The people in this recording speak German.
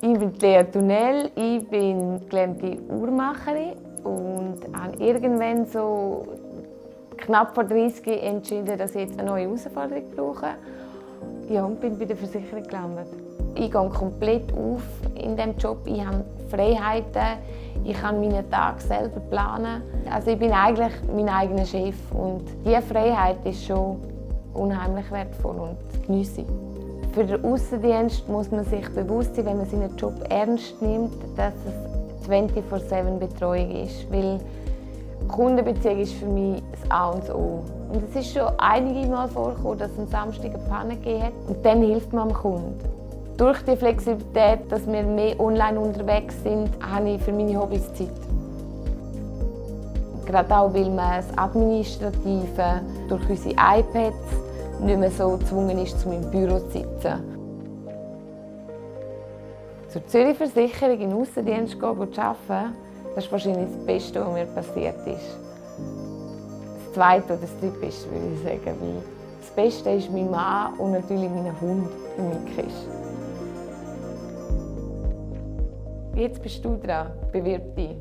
Ich bin Lea Tunnel, ich bin gelernte Uhrmacherin und habe irgendwann so knapp vor 30 entschieden, dass ich jetzt eine neue Herausforderung brauche. Ja, und bin bei der Versicherung gelandet. Ich gehe komplett auf in diesem Job. Ich habe Freiheiten. Ich kann meinen Tag selber planen. Also ich bin eigentlich mein eigener Chef und diese Freiheit ist schon unheimlich wertvoll und genieße Für den Außendienst muss man sich bewusst sein, wenn man seinen Job ernst nimmt, dass es 24/7 Betreuung ist, weil Kundenbeziehung ist für mich das A und das O. Und es ist schon einige Mal vorgekommen, dass es am Samstag eine Panne gegeben hat und dann hilft man dem Kunden. Durch die Flexibilität, dass wir mehr online unterwegs sind, habe ich für meine Hobbys Zeit. Gerade auch, weil man das Administrative durch unsere iPads nicht mehr so gezwungen ist, um im Büro zu sitzen. Zur Zürich Versicherung in Aussendienst zu arbeiten, das ist wahrscheinlich das Beste, was mir passiert ist. Das Zweite oder das Drittbeste, würde ich sagen. Weil das Beste ist mein Mann und natürlich mein Hund, der Mick ist. Jetzt bist du dran. Bewirb dich.